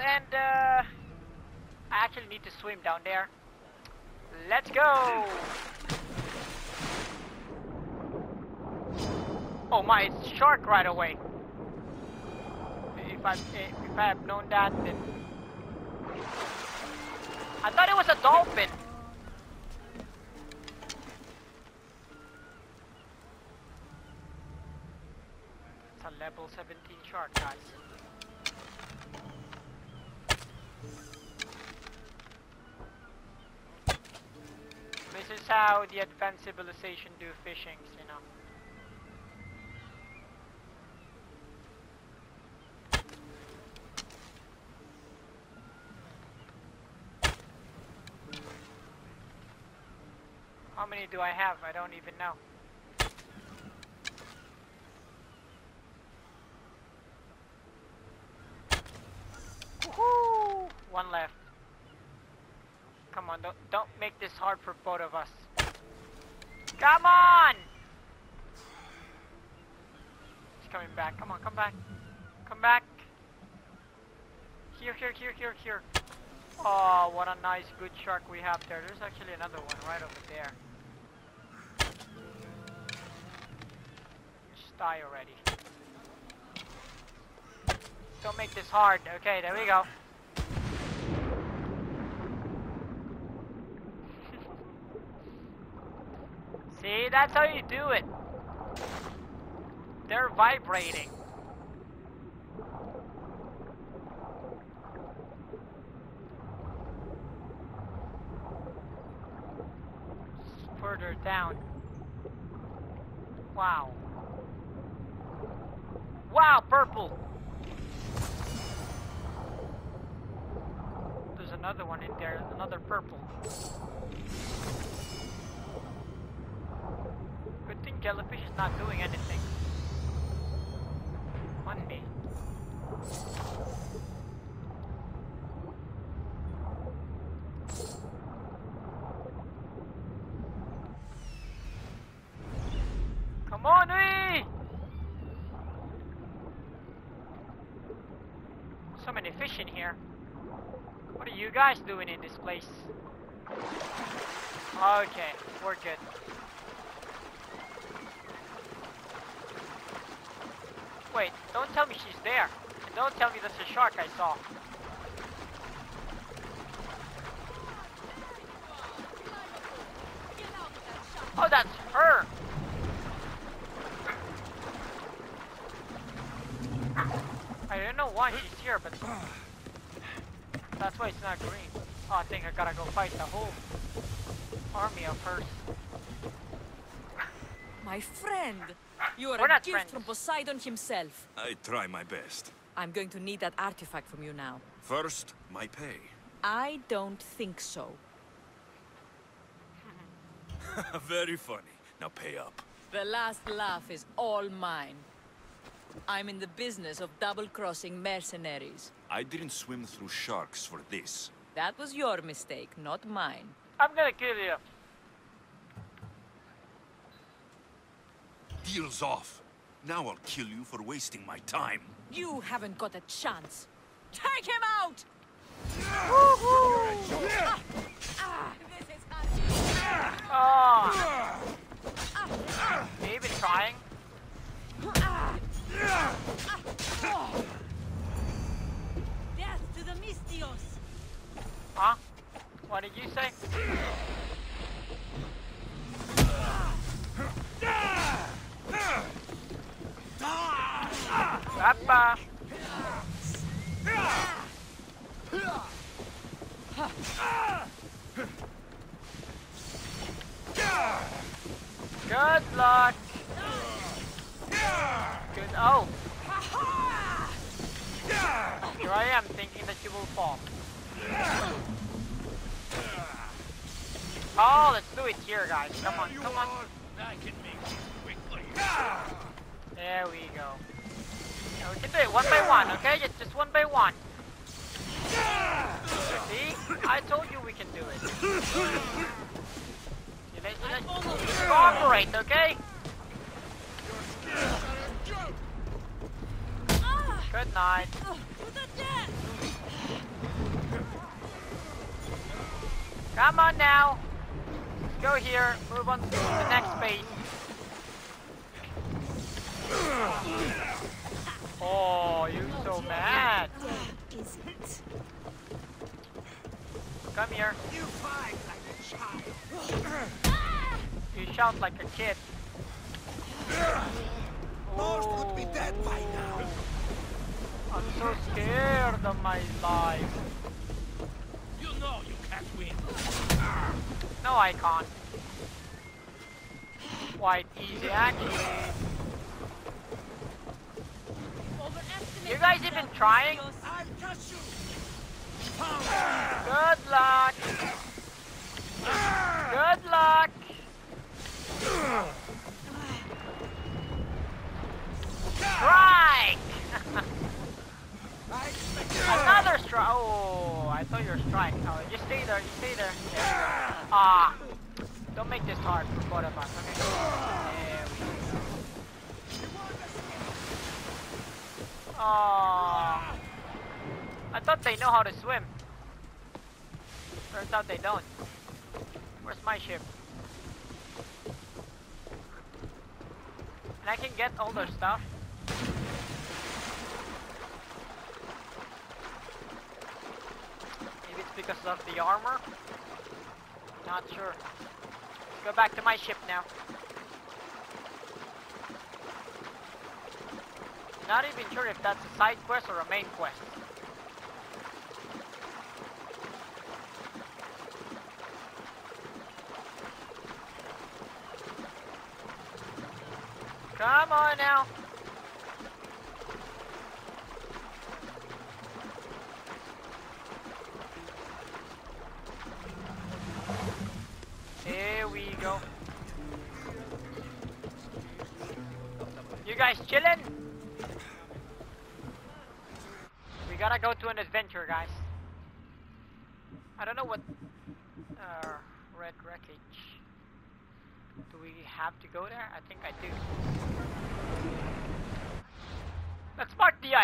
and uh, I actually need to swim down there. Let's go! Oh my, it's shark right away. If I if I have known that, then I thought it was a dolphin. It's a level 17 shark, guys. Is how the advanced civilization do fishings, you know. How many do I have? I don't even know. Woohoo! One left. Come on, don't, don't make this hard for both of us. Come on! He's coming back. Come on, come back. Come back. Here, here, here, here, here. Oh, what a nice, good shark we have there. There's actually another one right over there. Just die already. Don't make this hard. Okay, there we go. See, that's how you do it. They're vibrating. Further down. Wow. Wow, purple. There's another one in there, another purple. Jellyfish is not doing anything. One day. Come on, we! So many fish in here. What are you guys doing in this place? Okay, we're good. Wait, don't tell me she's there. And don't tell me that's a shark I saw. Oh, that's her! I don't know why she's here, but that's why it's not green. Oh, I think I gotta go fight the whole army of hers. My friend, you are We're a not gift friends. from Poseidon himself. I try my best. I'm going to need that artifact from you now. First, my pay. I don't think so. Very funny. Now pay up. The last laugh is all mine. I'm in the business of double-crossing mercenaries. I didn't swim through sharks for this. That was your mistake, not mine. I'm gonna kill you. Deal's off. Now I'll kill you for wasting my time. You haven't got a chance. Take him out! Oh. You even trying? Death to the Misthios! Huh? What did you say? Ah. Appa. Good luck. Good. Oh. Here I am thinking that you will fall. Oh, let's do it here, guys. Come on, come on. I can make it quickly. There we go. Yeah, we can do it one by one, okay? Just, just one by one. See? I told you we can do it. You let, you let, just cooperate, okay? Good night. Come on now. Go here. Move on to the next base. Oh, you're so mad. Isn't. Come here. You fight like a child. You shout like a kid. Most would be dead by now. I'm so scared of my life. You know you can't win. No, I can't. Quite easy, actually. You guys even trying? I'll you. Good luck. Good luck. Strike! Another strike. Oh, I thought you were strike. Oh, just stay there. You stay there. You. Ah, don't make this hard for both of us. Okay. There we go. Oh, I thought they know how to swim. Turns out they don't. Where's my ship? And I can get all their stuff. Maybe it's because of the armor? Not sure. Let's go back to my ship now. Not even sure if that's a side quest or a main quest. Come on now.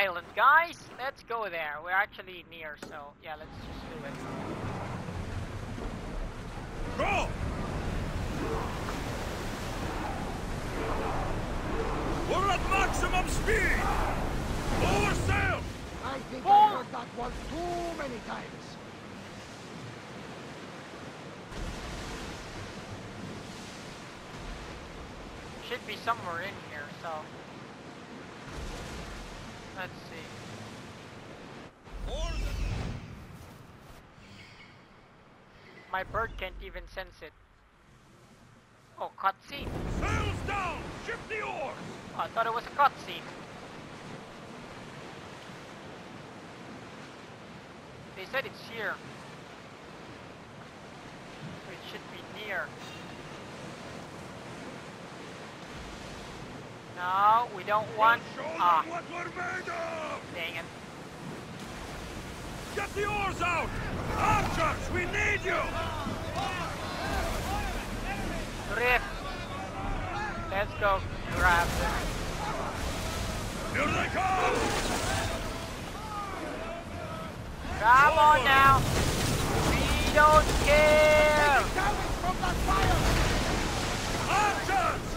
Island, guys. Let's go there. We're actually near, so yeah, let's just do it. Go! We're at maximum speed! Lower sail! I think Oh. I heard that one too many times. Should be somewhere in here, so. Let's see. My bird can't even sense it. Oh, cutscene. Sails down! Shift the oars! Oh, I thought it was a cutscene. They said it's here. So it should be near. No, we don't want. Ah, what we're made of! dang it. Get the oars out! Archers, we need you! Drift. Let's go grab them. Here they come! Come on now. We don't care. Coming from that fire! Archers!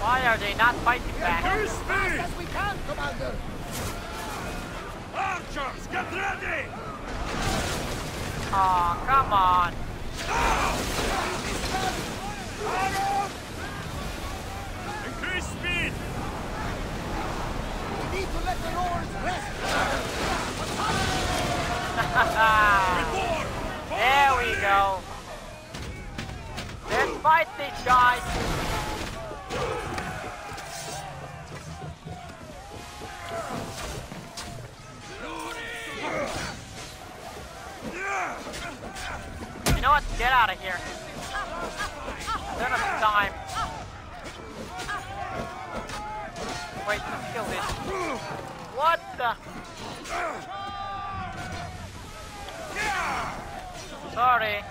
Why are they not fighting back? Increase As fast speed! as we can, Commander! Archers, get ready! Aw, come on. Increase speed! We need to let the oars rest! There we go. Let's fight these guys. What? Get out of here. I don't have time. Wait, let's kill this. What the? Sorry.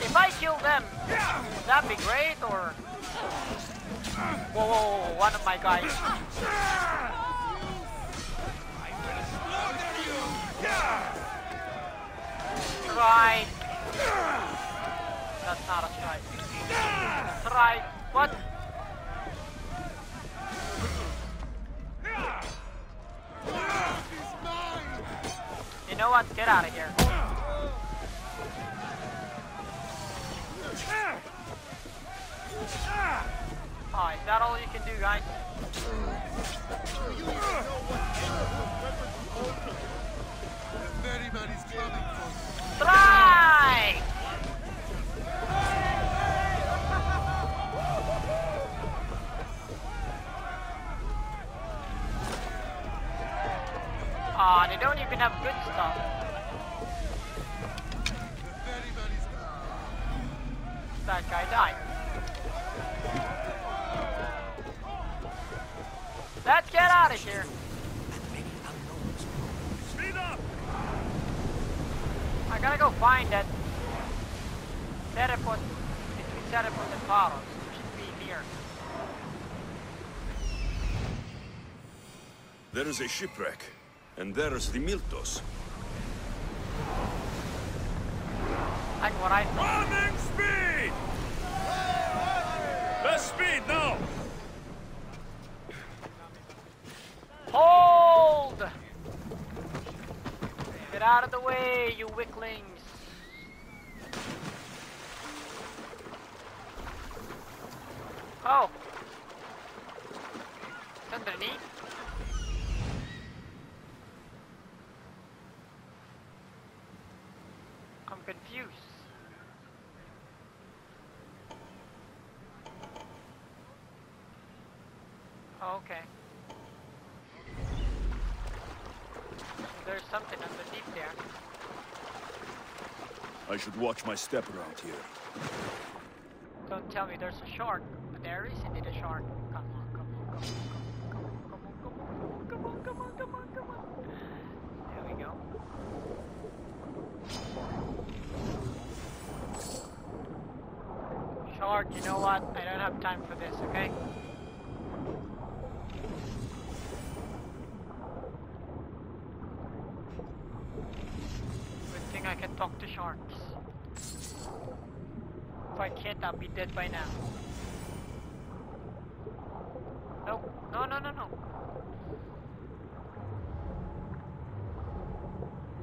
If I kill them, would that be great or? Whoa, whoa, whoa, one of my guys. Strike. That's not a strike. Strike. What? You know what? Get out of here. Oh, is that all you can do, guys? Strike! Aw, they don't even have good stuff. That guy died. Let's get out of here. Speed up! I gotta go find that Terepos between Terepos and Paros. It should be here. There is a shipwreck, and there's the Miltos. Like what I thought. Running speed! Best speed now! Hold! Get out of the way, you wicklings. Oh. It's underneath. I'm confused. Okay. There's something underneath there. I should watch my step around here. Don't tell me there's a shark. But there is indeed a shark. Come on, come on, come on, come on, come on, come on, come on, come on, come on, come on. There we go. Shark, you know what? I don't have time for this, okay? Good thing I can talk to sharks. If I can't, I'll be dead by now. Nope. No, no, no, no.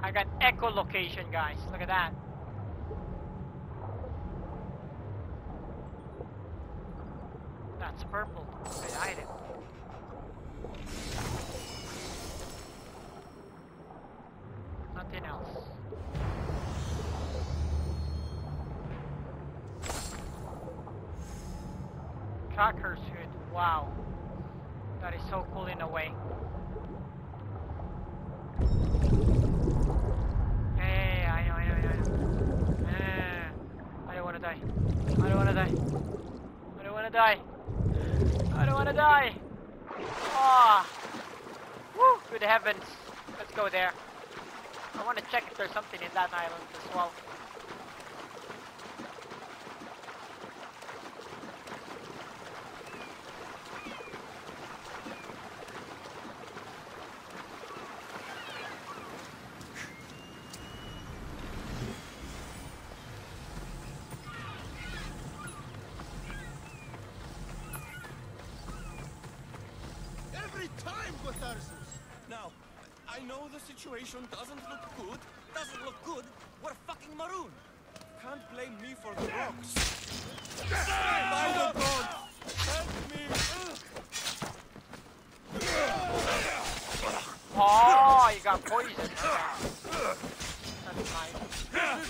I got echolocation, guys. Look at that. That's purple. Item. Die. I don't wanna die. Ah. Woo, good heavens. Let's go there. I wanna check if there's something in that island as well. Every time, Gotharsis! Now, I know the situation doesn't look good. Doesn't look good. We're fucking maroon. Can't blame me for the rocks. By the gods! Help me! Oh, you got poisoned. Okay. That's nice.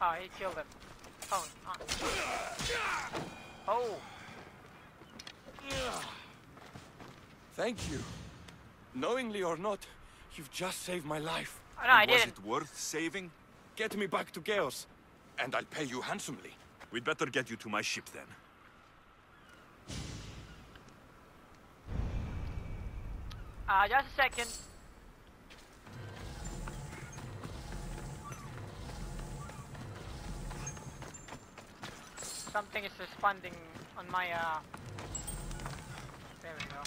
Oh, he killed him. Oh, oh. Thank you. Knowingly or not, you've just saved my life. no, I was didn't. it worth saving? Get me back to Chaos, and I'll pay you handsomely. We'd better get you to my ship then. Uh, just a second. Something is responding on my, uh... There we go.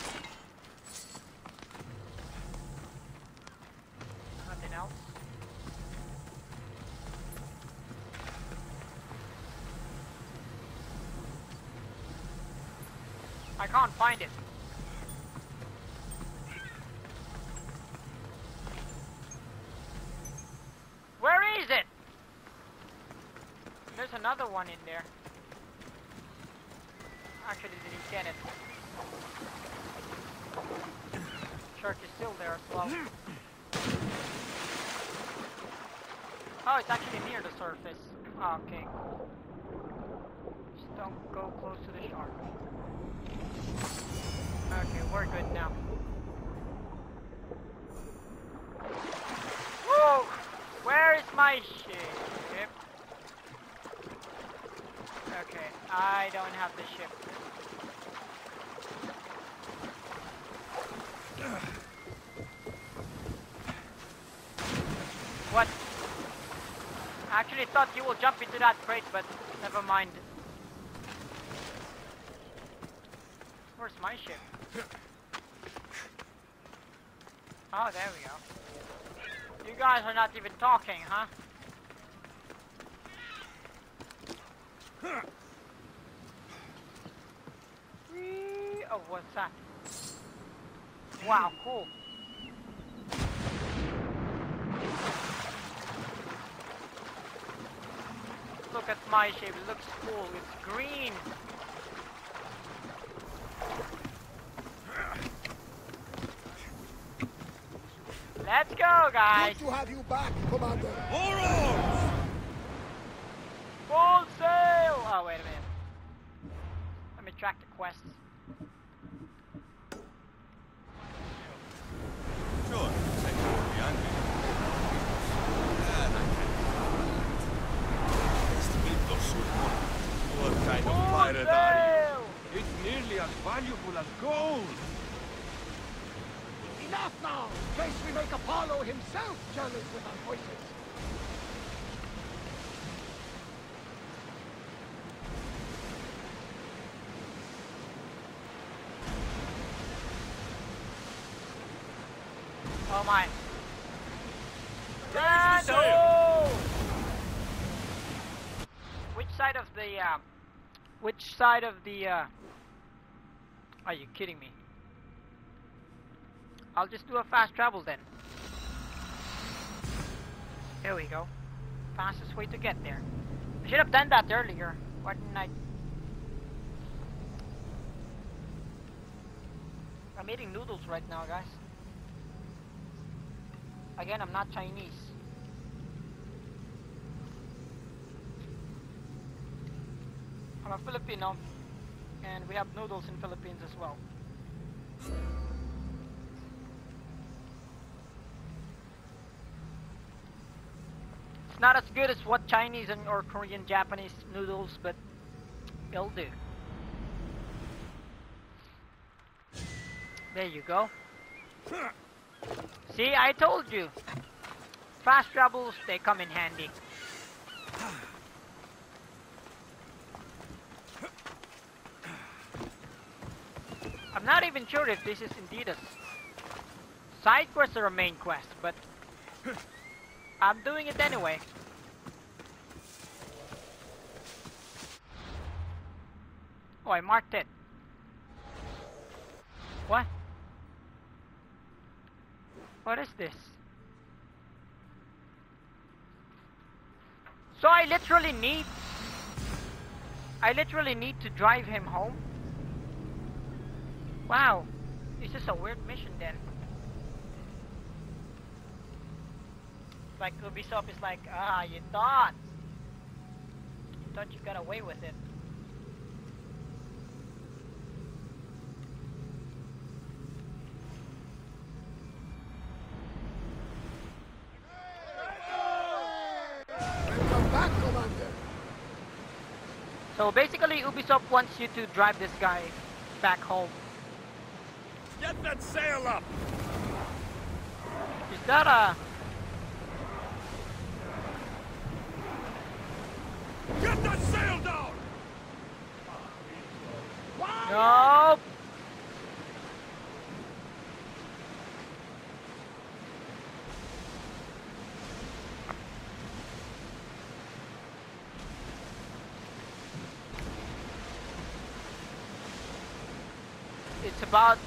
Nothing else. I can't find it. Where is it? There's another one in there. Actually, did he get? Shark is still there as well. Oh, it's actually near the surface. Oh, okay. Just don't go close to the shark. Okay, we're good now. Whoa! Where is my ship? Okay, I don't have the ship. What? I actually thought you will jump into that crate, but never mind. Where's my ship? Oh, there we go. You guys are not even talking, huh? Whee! Oh, what's that? Wow, cool. Look at my shape, it looks cool. It's green. Let's go, guys. Good to have you back, Commander. Full sail! Oh, wait a minute. Let me track the quest. Sure, say you will be angry. And I can Estimate those What kind of pirate are? It's nearly as valuable as gold. Enough now, in case we make Apollo himself jealous with our voices. Oh my. Raise the Lando! Which the, uh, which side of the, uh, are you kidding me? I'll just do a fast travel then. There we go. Fastest way to get there. I should have done that earlier. Why didn't I? I'm eating noodles right now, guys. Again, I'm not Chinese. I'm a Filipino, and we have noodles in Philippines as well. It's not as good as what Chinese and or Korean Japanese noodles, but it'll do. There you go. See, I told you. Fast travels, they come in handy. I'm not even sure if this is indeed a side quest or a main quest, but I'm doing it anyway. Oh, I marked it. What? What is this? So I literally need... I literally need to drive him home? Wow. It's just a weird mission then. Like Ubisoft is like, ah, you thought. You thought you got away with it. So basically Ubisoft wants you to drive this guy back home. Get that sail up! Is that a... Get that sail down! Nope. It's about...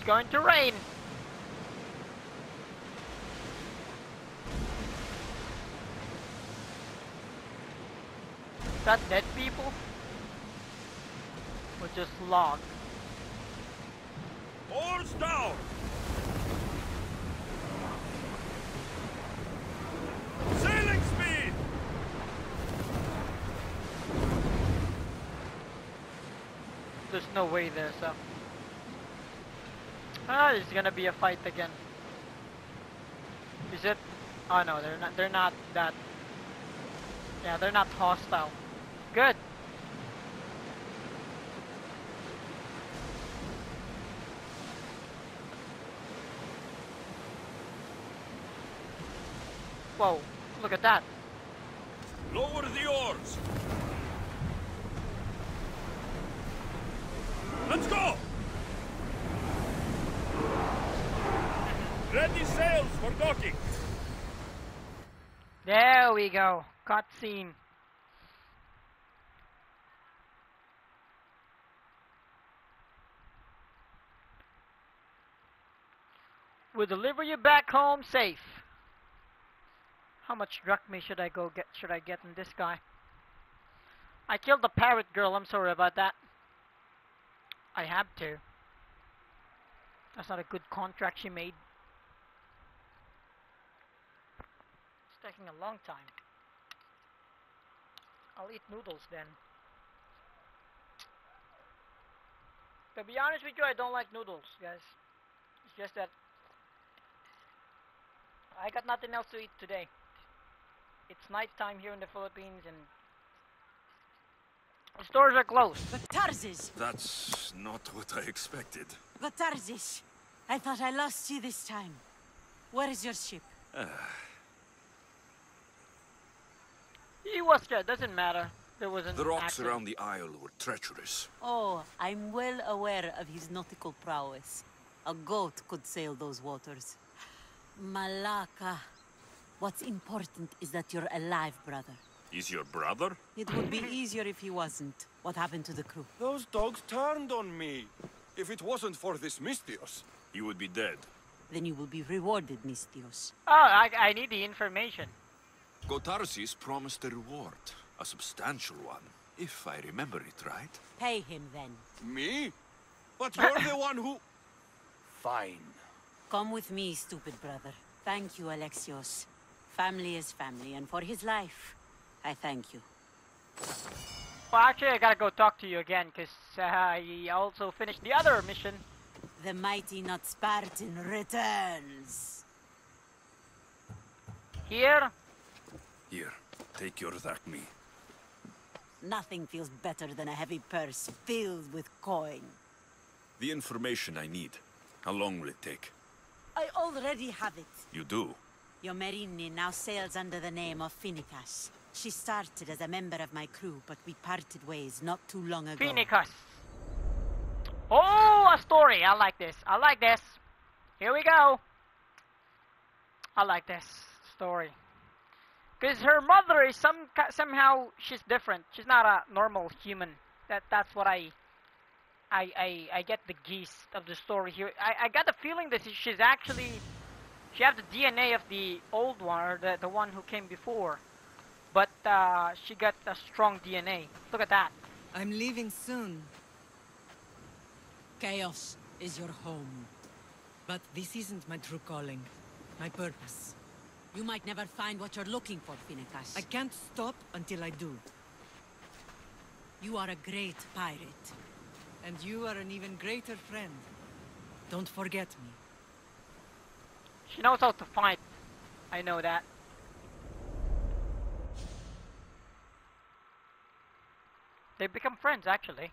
It's going to rain. Is that dead people? Or just log? Oars down! Sailing speed! There's no way there, so. Ah, it's gonna be a fight again. Is it? Oh no, they're not. They're not that. Yeah, they're not hostile. Good. Whoa! Look at that. Lower the oars! Let's go! Ready sails for docking! There we go. Cutscene. We'll deliver you back home safe. How much drachma should I go get? Should I get in this guy? I killed the parrot girl. I'm sorry about that. I have to. That's not a good contract she made. Taking a long time. I'll eat noodles then. To be honest with you, I don't like noodles, guys. It's just that I got nothing else to eat today. It's night time here in the Philippines and the stores are closed. The Tarzis! That's not what I expected. The Tarzis! I thought I lost you this time. Where is your ship? Ah, He was scared, doesn't matter. There was an The rocks accident. around the isle were treacherous. Oh, I'm well aware of his nautical prowess. A goat could sail those waters. Malaka. What's important is that you're alive, brother. Is your brother? It would be easier if he wasn't. What happened to the crew? Those dogs turned on me. If it wasn't for this Misthios. You would be dead. Then you will be rewarded, Misthios. Oh, I, I need the information. Gotarsis promised a reward. A substantial one. If I remember it right. Pay him then. Me? But you're the one who... Fine. Come with me, stupid brother. Thank you, Alexios. Family is family, and for his life, I thank you. Well, actually, I gotta go talk to you again, because uh, I also finished the other mission. The mighty not Spartan returns. Here, Here, take your Thakmi. Nothing feels better than a heavy purse filled with coin. The information I need. How long will it take? I already have it. You do? Yomerini now sails under the name of Finicas. She started as a member of my crew, but we parted ways not too long ago. Phoenicus. Oh, a story. I like this. I like this. Here we go. I like this story. Because her mother is some somehow she's different. She's not a normal human. That that's what I I I, I get the gist of the story here. I, I got the feeling that she's actually she has the DNA of the old one or the the one who came before, but uh, she got a strong DNA. Look at that. I'm leaving soon. Chaos is your home. But this isn't my true calling. My purpose. You might never find what you're looking for, Finicas. I can't stop until I do. You are a great pirate. And you are an even greater friend. Don't forget me. She knows how to fight. I know that. They become friends, actually.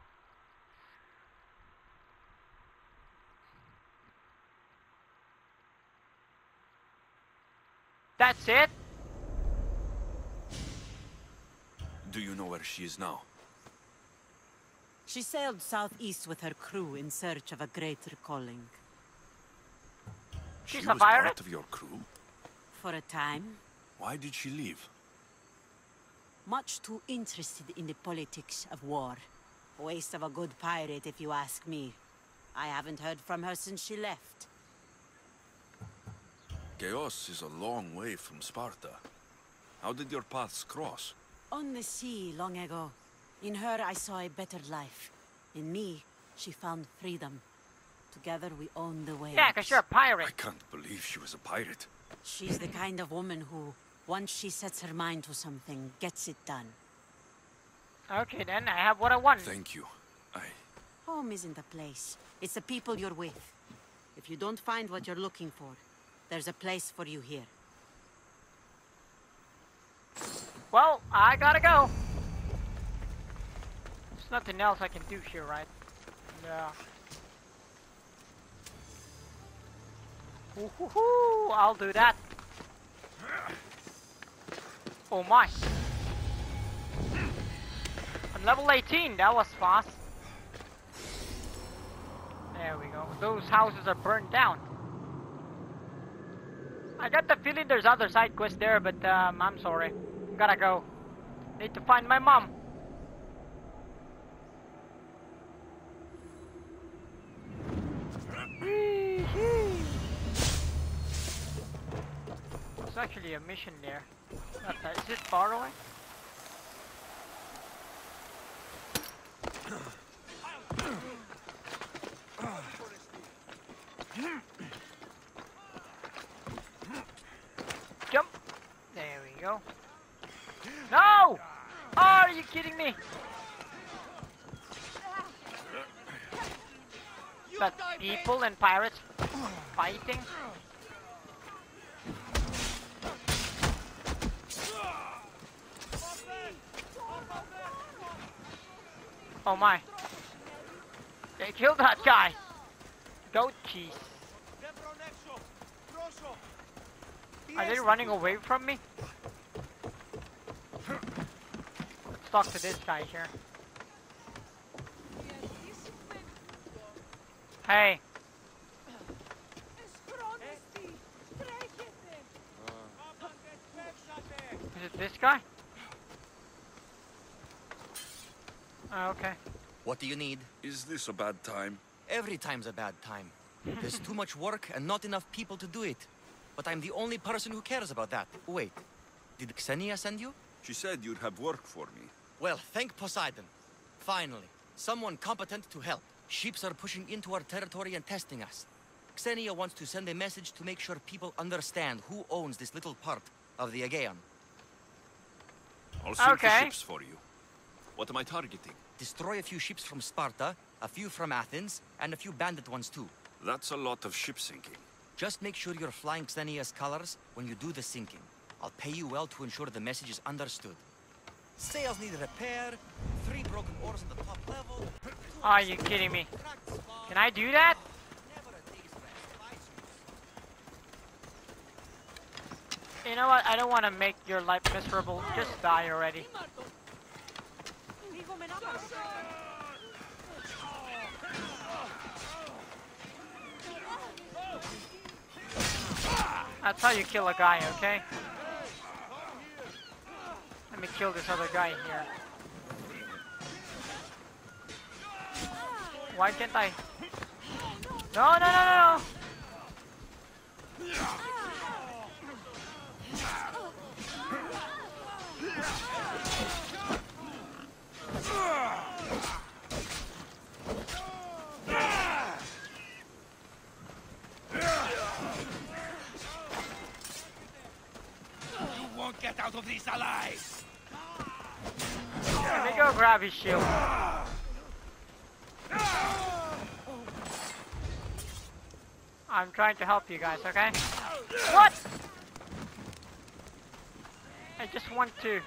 That's it? Do you know where she is now? She sailed southeast with her crew in search of a greater calling. She's she a was pirate? part of your crew? For a time, Why did she leave? much too interested in the politics of war. Waste of a good pirate, if you ask me. I haven't heard from her since she left. Chaos is a long way from Sparta. How did your paths cross? On the sea, long ago. In her, I saw a better life. In me, she found freedom. Together, we own the waves. Yeah, because you're a pirate. I can't believe she was a pirate. She's the kind of woman who, once she sets her mind to something, gets it done. Okay, then I have what I want. Thank you. I... Home isn't a place. It's the people you're with. If you don't find what you're looking for, there's a place for you here. Well, I gotta go. There's nothing else I can do here, right? Yeah. Ooh, I'll do that. Oh my. I'm level 18, that was fast. There we go. Those houses are burned down. I got the feeling there's other side quests there, but um, I'm sorry. Gotta go. Need to find my mom. There's actually a mission there. Is it far away? Jump! There we go. No! Oh, are you kidding me? That people and pirates fighting? Oh my. They killed that guy. Goat cheese. Are they running away from me? Let's talk to this guy here. Hey, is it this guy? Oh, okay. What do you need? Is this a bad time? Every time's a bad time. There's too much work and not enough people to do it. But I'm the only person who cares about that. Wait, did Xenia send you? She said you'd have work for me. Well, thank Poseidon. Finally, someone competent to help. Ships are pushing into our territory and testing us. Xenia wants to send a message to make sure people understand who owns this little part of the Aegean. I'll sink Okay. the ships for you. What am I targeting? Destroy a few ships from Sparta, a few from Athens, and a few bandit ones too. That's a lot of ship sinking. Just make sure you're flying Xenia's colors when you do the sinking. I'll pay you well to ensure the message is understood. Sails need repair, three broken oars on the top level. Are you kidding me? Can I do that? You know what? I don't want to make your life miserable. Just die already. That's how you kill a guy, okay? Let me kill this other guy here. Why can't I? No, no, no, no, no! You won't get out of this alive! Let me go grab his shield. I'm trying to help you guys, okay? What? I just want to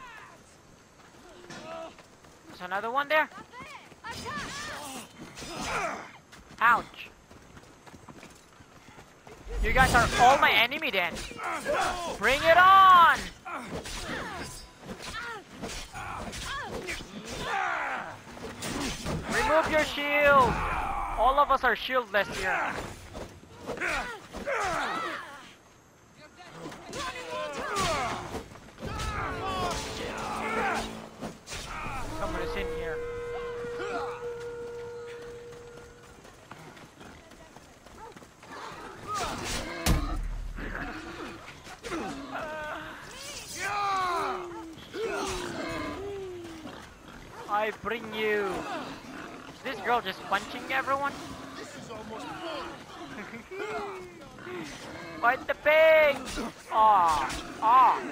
There's another one there. Ouch. You guys are all my enemy then. Bring it on! Remove your shield! All of us are shieldless here. Someone is in here. I bring you. Is this girl just punching everyone? This is almost Fight the pig! Ah, ah.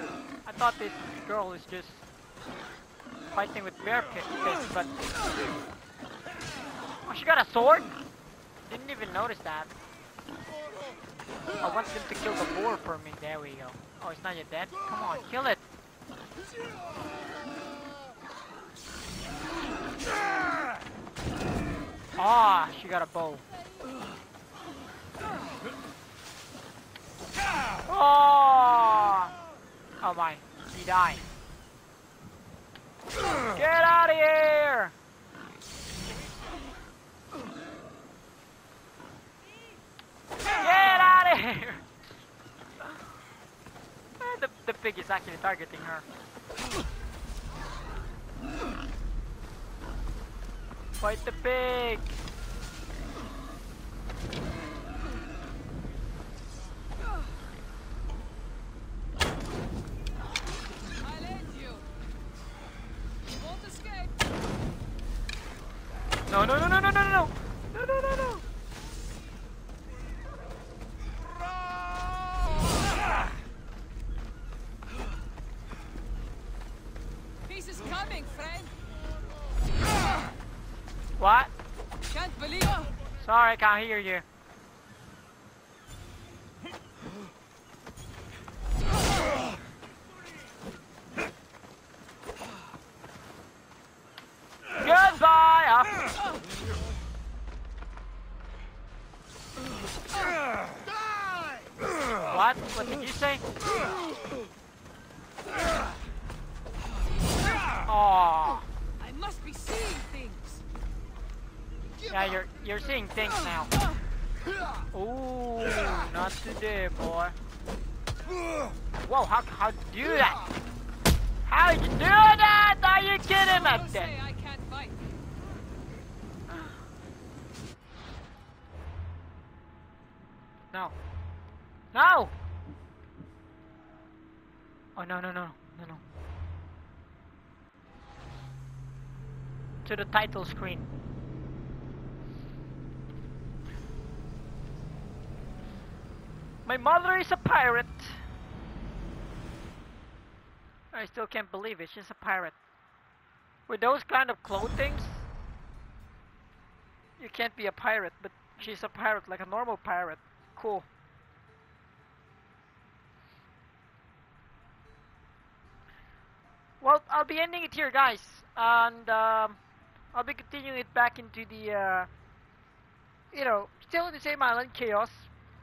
I thought this girl was just fighting with bear pit fists, but oh, she got a sword. Didn't even notice that. I want them to kill the boar for me. There we go. Oh, it's not yet dead. Come on, kill it. Ah, she got a bow. Oh! Oh my, he died. Get out of here! Get out of here! the, the pig is actually targeting her. Fight the pig! I'll you. You won't escape. No, no, no, no, no, no, no, no, no, no, no, no. Peace is coming, friend. What? Can't believe. it. Sorry, I can't hear you. Goodbye! Ah. What? What did you say? Oh, I must be seeing things. yeah, you're you're seeing things now. Ooh, not today, boy. Whoa, how how would you do that? How did you do that? Are you kidding me? Don't say I can't fight. No. No! Oh, no, no, no, no, no. To the title screen. My mother is a pirate. I still can't believe it. She's a pirate. With those kind of clothings, you can't be a pirate, but she's a pirate like a normal pirate. Cool. Well, I'll be ending it here, guys, and um, I'll be continuing it back into the, uh, you know, still in the same island, Chaos.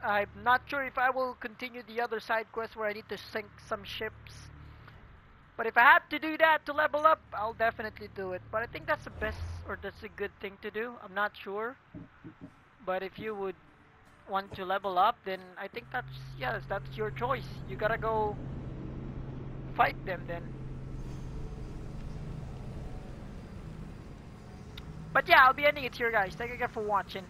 I'm not sure if I will continue the other side quest where I need to sink some ships. But if I have to do that to level up, I'll definitely do it. But I think that's the best, or that's a good thing to do. I'm not sure. But if you would want to level up, then I think that's, yes, that's your choice. You gotta go fight them then. But yeah, I'll be ending it here, guys. Thank you again for watching.